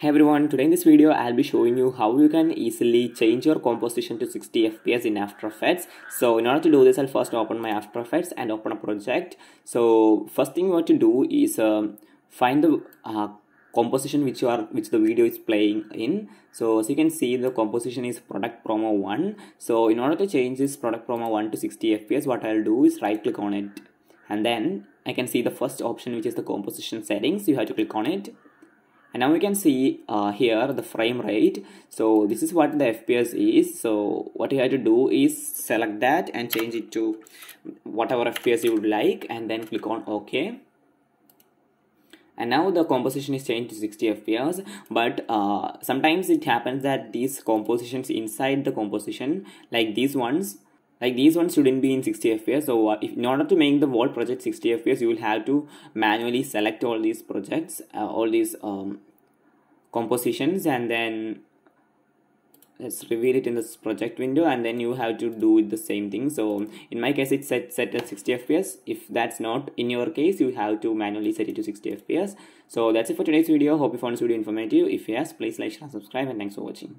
Hey everyone, today in this video I'll be showing you how you can easily change your composition to 60 fps in After Effects. So in order to do this I'll first open my After Effects and open a project. So first thing you want to do is um, find the uh, composition which you are which the video is playing in. So as you can see the composition is product promo 1. So in order to change this product promo 1 to 60 fps what I'll do is right click on it and then I can see the first option which is the composition settings. You have to click on it and now we can see uh, here the frame rate. So this is what the fps is. So what you have to do is select that and change it to whatever fps you would like and then click on ok. And now the composition is changed to 60 fps but uh, sometimes it happens that these compositions inside the composition like these ones like these ones shouldn't be in 60 fps so uh, if, in order to make the whole project 60 fps you will have to manually select all these projects uh, all these um, compositions and then let's reveal it in this project window and then you have to do the same thing. So in my case it's set set at 60 fps if that's not in your case you have to manually set it to 60 fps so that's it for today's video. Hope you found this video informative. If yes please like share and subscribe and thanks for watching